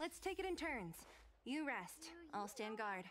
Let's take it in turns. You rest. I'll stand guard.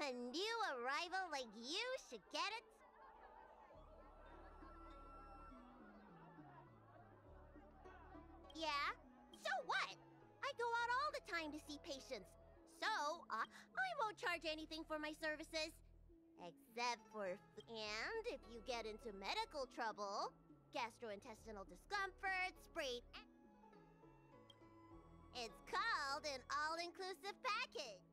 A new arrival like you should get it. Yeah? So what? I go out all the time to see patients. So, uh, I won't charge anything for my services. Except for. And if you get into medical trouble, gastrointestinal discomfort, sprayed. It's called an all inclusive package.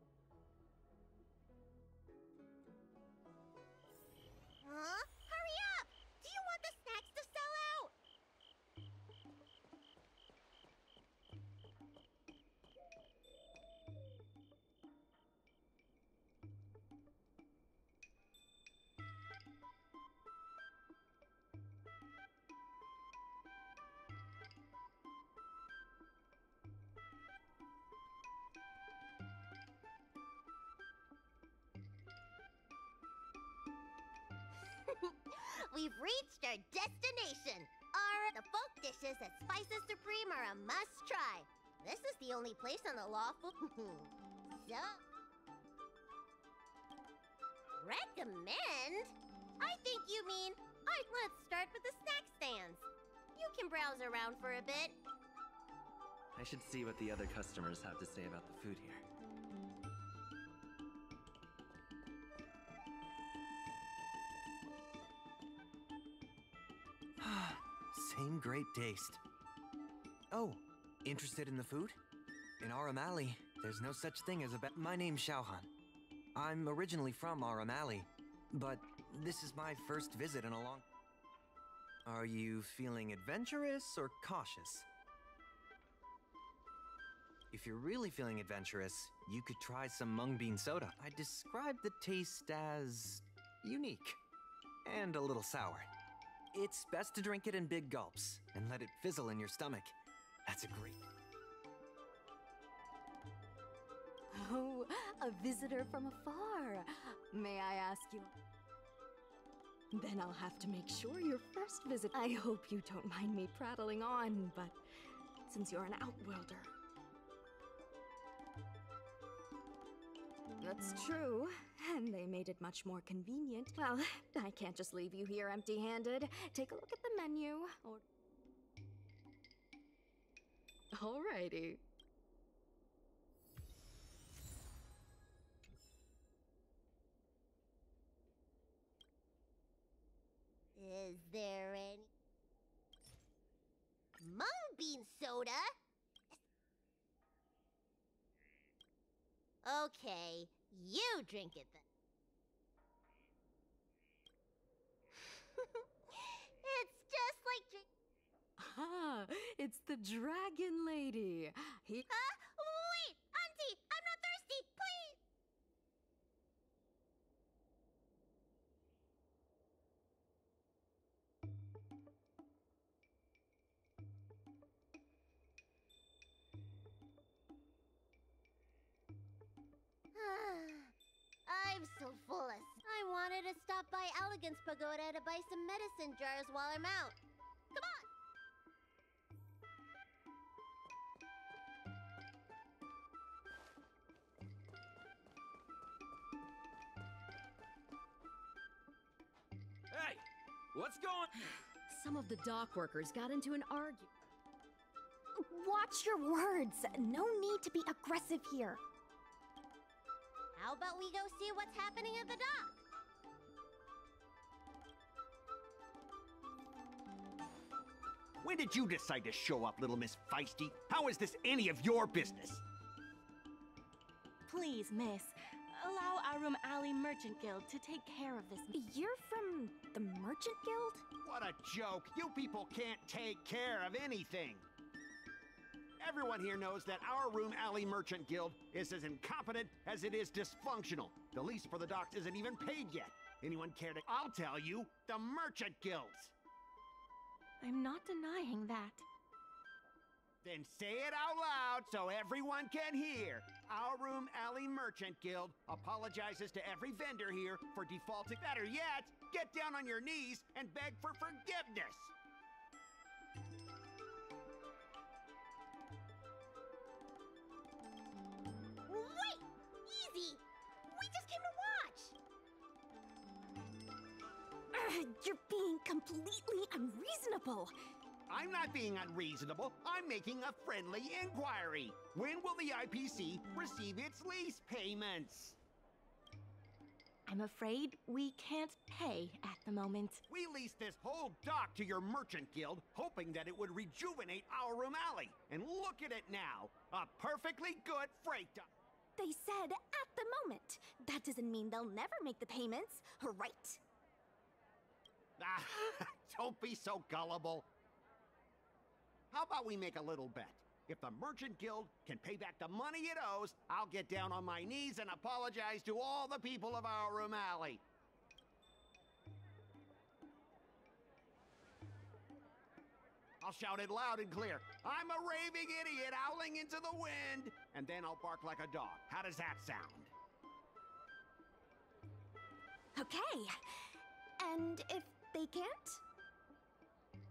We've reached our destination. Our the folk dishes at Spices Supreme are a must try. This is the only place on the Luofu. so. Recommend? I think you mean. Alright, let's start with the snack stands. You can browse around for a bit. I should see what the other customers have to say about the food here. Great taste. Oh, interested in the food? In Aurum Alley, there's no such thing as a My name's Shaohan. I'm originally from Aurum Alley, but this is my first visit in a long... Are you feeling adventurous or cautious? If you're really feeling adventurous, you could try some mung bean soda. I describe the taste as unique and a little sour. It's best to drink it in big gulps and let it fizzle in your stomach. That's a great. Oh, a visitor from afar. May I ask you? Then I'll have to make sure your first visit. I hope you don't mind me prattling on, but since you're an outworlder. That's true, and they made it much more convenient. Well, I can't just leave you here empty handed. Take a look at the menu, or. Alrighty. Is there any mung bean soda? Okay, you drink it then. it's just like drink. Ah, it's the Dragon Lady. He. Huh? Medicine jars while I'm out. Come on. Hey, what's going? Some of the dock workers got into an argument. Watch your words. No need to be aggressive here. How about we go see what's happening at the dock? When did you decide to show up, little Miss Feisty? How is this any of your business? Please, miss, allow our Aurum Alley Merchant Guild to take care of this. You're from the Merchant Guild? What a joke! You people can't take care of anything! Everyone here knows that Aurum Alley Merchant Guild is as incompetent as it is dysfunctional. The lease for the docks isn't even paid yet. Anyone care to? I'll tell you, the Merchant Guilds! I'm not denying that. Then say it out loud so everyone can hear. Aurum Alley Merchant Guild apologizes to every vendor here for defaulting. Better yet, get down on your knees and beg for forgiveness. Wait! Easy! We just came to watch! Ugh, you're being completely unreasonable. I'm not being unreasonable. I'm making a friendly inquiry. When will the IPC receive its lease payments? I'm afraid we can't pay at the moment. We leased this whole dock to your merchant guild, hoping that it would rejuvenate our room alley. And look at it now a perfectly good freight dock. They said at the moment. That doesn't mean they'll never make the payments, right? Ah, don't be so gullible. How about we make a little bet? If the Merchant Guild can pay back the money it owes, I'll get down on my knees and apologize to all the people of Aurum Alley. I'll shout it loud and clear. I'm a raving idiot howling into the wind, and then I'll bark like a dog. How does that sound? Okay. And if they can't?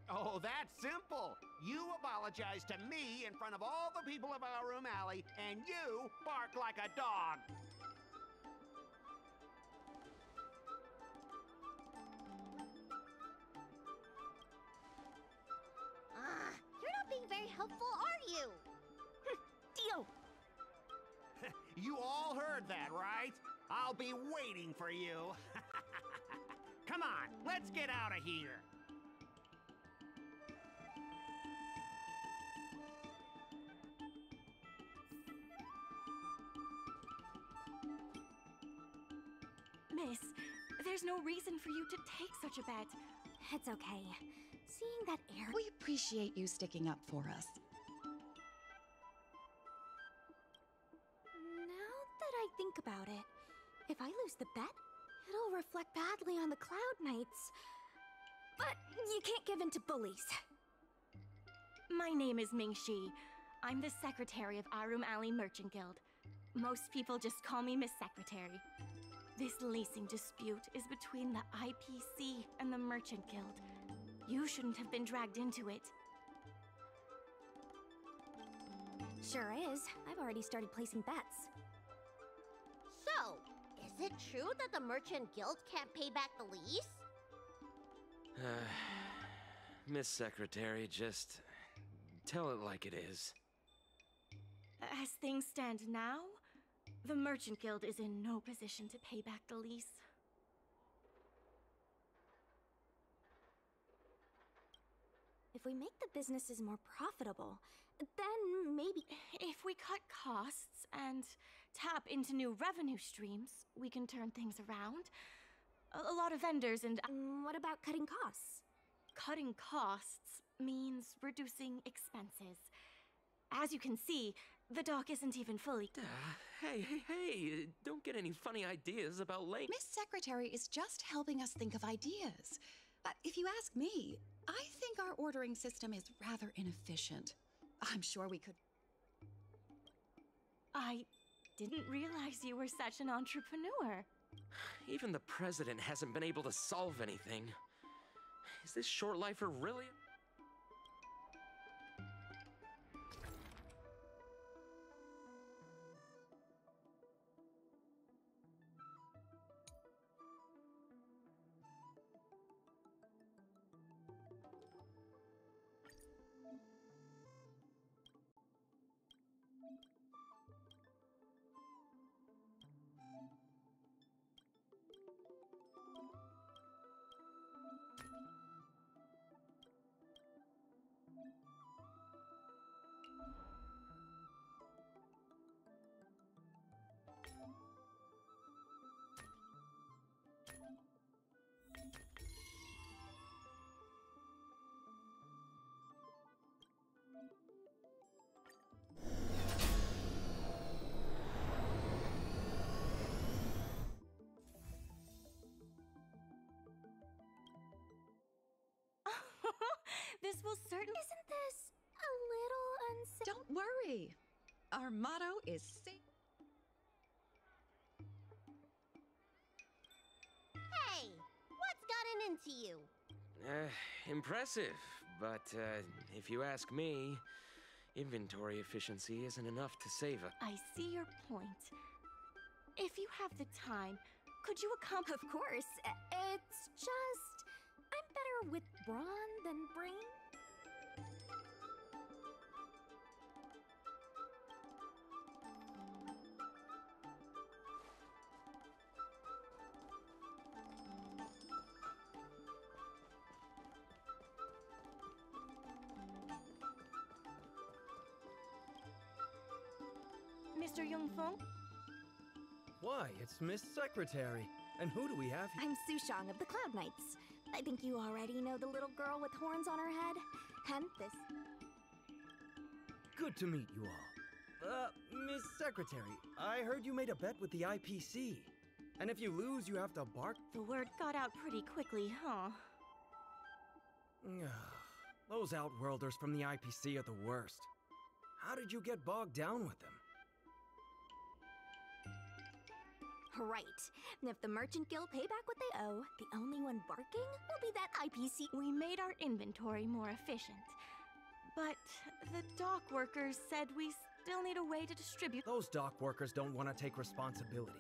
Oh, that's simple. You apologize to me in front of all the people of Aurum Alley, and you bark like a dog. Ah, you're not being very helpful, are you? Deal. You all heard that, right? I'll be waiting for you. Come on, let's get out of here. Miss, there's no reason for you to take such a bet. It's okay. Seeing that air. We appreciate you sticking up for us. Now that I think about it, if I lose the bet, it'll reflect badly on the Cloud Knights. But you can't give in to bullies. My name is Mingxi. I'm the secretary of Aurum Alley Merchant Guild. Most people just call me Miss Secretary. This leasing dispute is between the IPC and the Merchant Guild. You shouldn't have been dragged into it. Sure is. I've already started placing bets. So, is it true that the Merchant Guild can't pay back the lease? Miss Secretary, just tell it like it is. As things stand now, the Merchant Guild is in no position to pay back the lease. If we make the businesses more profitable, then maybe. If we cut costs and tap into new revenue streams, we can turn things around. A, a lot of vendors and. Mm, What about cutting costs? Cutting costs means reducing expenses. As you can see, the dock isn't even fully. Ah, hey, hey, hey, don't get any funny ideas about late. Miss Secretary is just helping us think of ideas. But if you ask me, I think our ordering system is rather inefficient. I'm sure we could. I didn't realize you were such an entrepreneur. Even the president hasn't been able to solve anything. Is this short lifer really? This will certainly... Isn't this a little unsafe? Don't worry. Our motto is safe. Hey! What's gotten into you? Uh, impressive, but uh, if you ask me, inventory efficiency isn't enough to save a. I see your point. If you have the time, could you accomplish? Of course. It's just Better with brawn than brain. Mr. Yongfeng? Why, it's Miss Secretary. And who do we have here? I'm Sushang of the Cloud Knights. I think you already know the little girl with horns on her head. And this. Good to meet you all. Uh, Miss Secretary, I heard you made a bet with the IPC. And if you lose, you have to bark. The word got out pretty quickly, huh? Those Outworlders from the IPC are the worst. How did you get bogged down with them? Right. If the Merchant Guild pay back what they owe, the only one barking will be that IPC. We made our inventory more efficient. But the dock workers said we still need a way to distribute. Those dock workers don't want to take responsibility.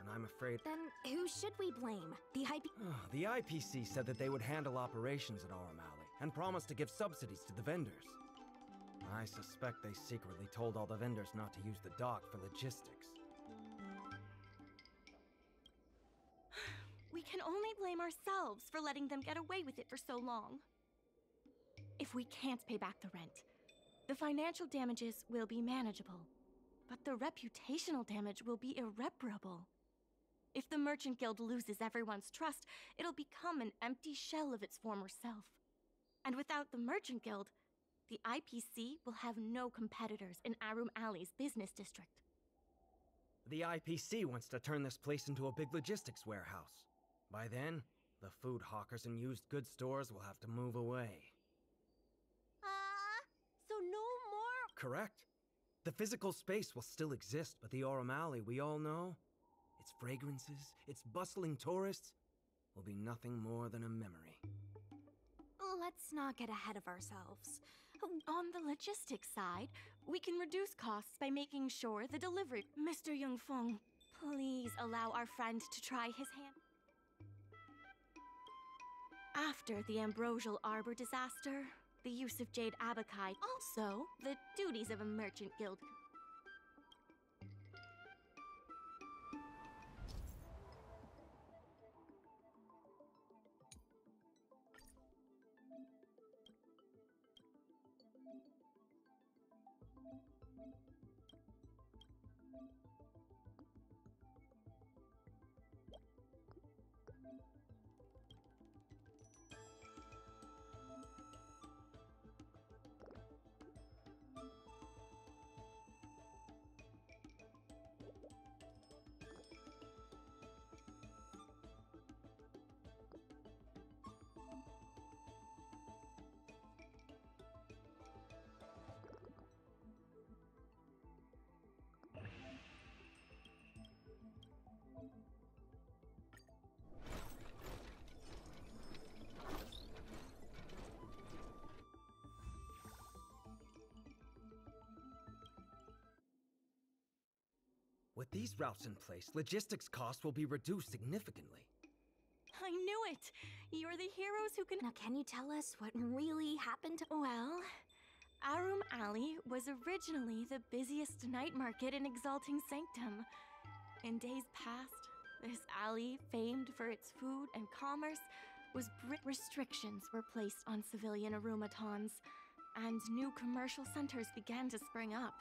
And I'm afraid. Then who should we blame? The IP. the IPC said that they would handle operations at Aurum Alley and promised to give subsidies to the vendors. I suspect they secretly told all the vendors not to use the dock for logistics. Can only blame ourselves for letting them get away with it for so long. If we can't pay back the rent, the financial damages will be manageable, but the reputational damage will be irreparable. If the Merchant Guild loses everyone's trust, it'll become an empty shell of its former self. And without the Merchant Guild, the IPC will have no competitors in Aurum Alley's business district. The IPC wants to turn this place into a big logistics warehouse. By then, the food hawkers and used goods stores will have to move away. Uh, so no more. Correct. The physical space will still exist, but the Aurum Alley we all know, its fragrances, its bustling tourists, will be nothing more than a memory. Let's not get ahead of ourselves. On the logistics side, we can reduce costs by making sure the delivery. Mr. Yongfeng, please allow our friend to try his hand. After the Ambrosial Arbor disaster, the use of Jade Abacus, also the duties of a merchant guild. With these routes in place, logistics costs will be reduced significantly. I knew it! You're the heroes who can. Now, can you tell us what really happened to. Well, Aurum Alley was originally the busiest night market in Exalting Sanctum. In days past, this alley, famed for its food and commerce, was br- restrictions were placed on civilian automatons, and new commercial centers began to spring up.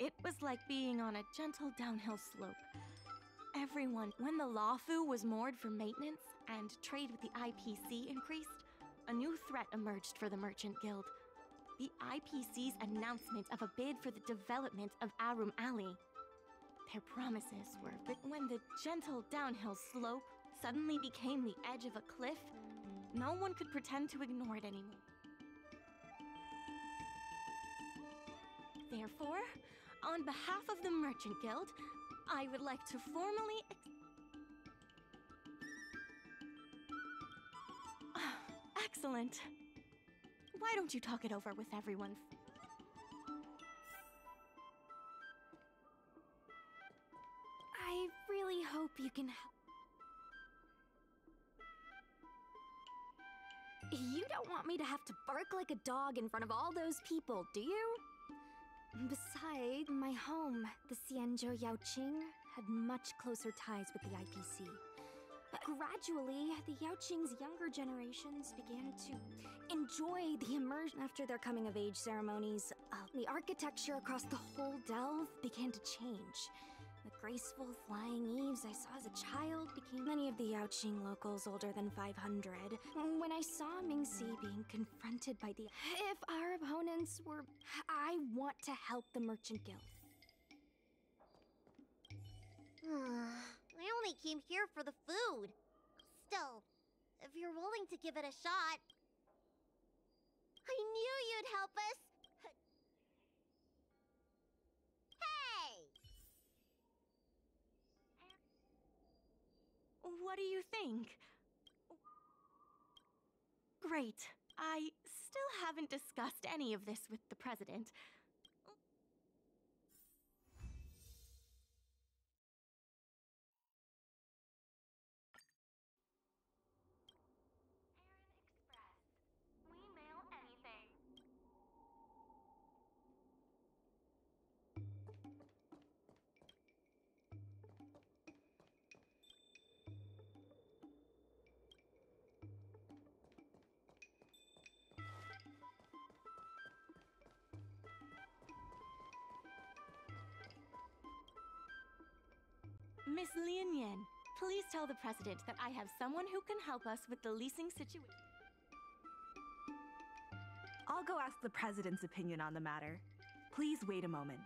It was like being on a gentle downhill slope. Everyone, when the Luofu was moored for maintenance and trade with the IPC increased, a new threat emerged for the Merchant Guild. The IPC's announcement of a bid for the development of Aurum Alley. Their promises were but when the gentle downhill slope suddenly became the edge of a cliff, no one could pretend to ignore it anymore. Therefore, on behalf of the Merchant Guild, I would like to formally. ex- Excellent. Why don't you talk it over with everyone? I really hope you can help. You don't want me to have to bark like a dog in front of all those people, do you? Besides, my home, the Xianzhou Yaoqing, had much closer ties with the IPC. But gradually, the Yaoqing's younger generations began to enjoy the immersion after their coming of age ceremonies. Uh, the architecture across the whole delve began to change. Graceful flying eaves I saw as a child became many of the Yaoqing locals older than 500. When I saw Mingxi being confronted by the. If our opponents were. I want to help the Merchant Guild. Ah, I only came here for the food. Still, if you're willing to give it a shot. I knew you'd help us! What do you think? Great. I still haven't discussed any of this with the president. Miss Lian Yan, please tell the president that I have someone who can help us with the leasing situation. I'll go ask the president's opinion on the matter. Please wait a moment.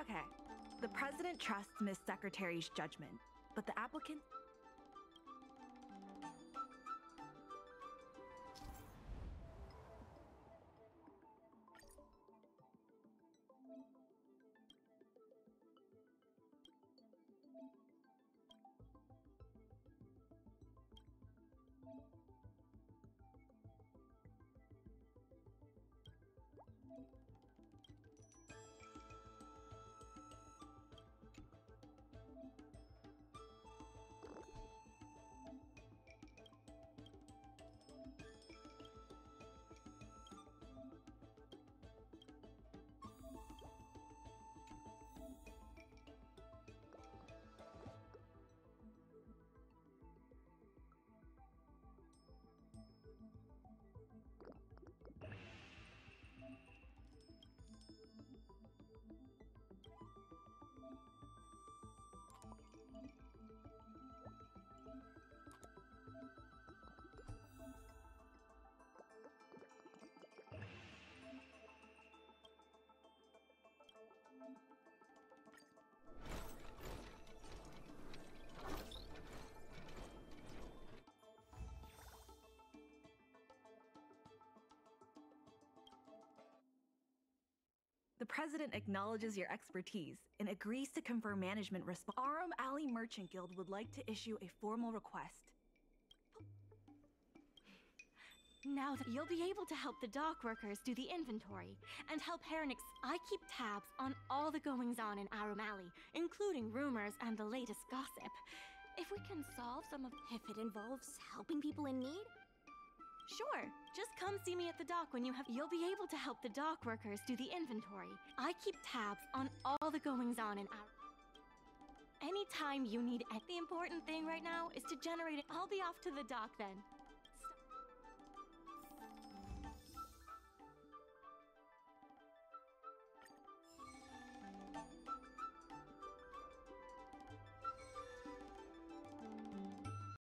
Okay, the president trusts Miss Secretary's judgment, but the applicant. The president acknowledges your expertise and agrees to confer management resp- Aurum Alley Merchant Guild would like to issue a formal request. Now that you'll be able to help the dock workers do the inventory and help Heronix, I keep tabs on all the goings on in Aurum Alley, including rumors and the latest gossip. If we can solve some of If it involves helping people in need, Sure, just come see me at the dock when you have. You'll be able to help the dock workers do the inventory. I keep tabs on all the goings on in our. Anytime you need it, the important thing right now is to generate it. I'll be off to the dock then.